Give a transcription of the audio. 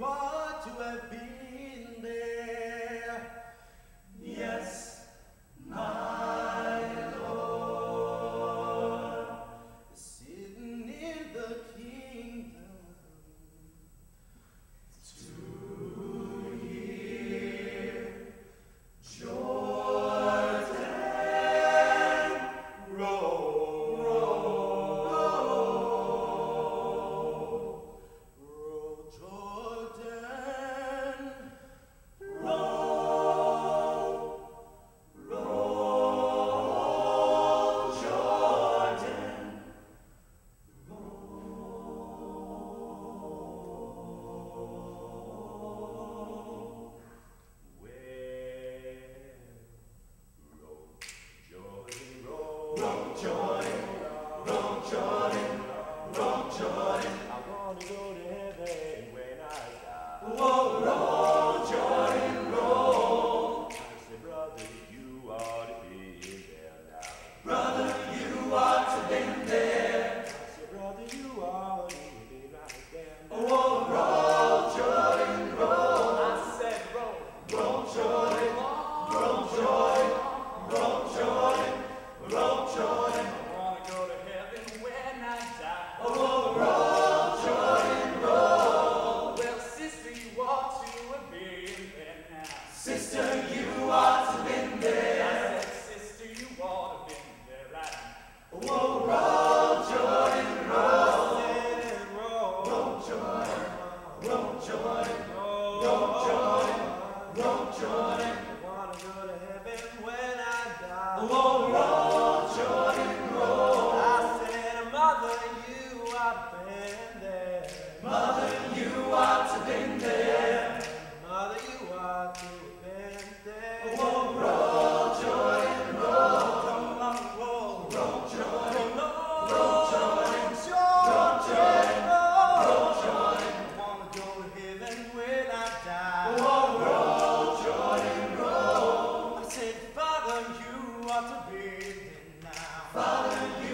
Whoa! 아, 놀라 want to be now. You.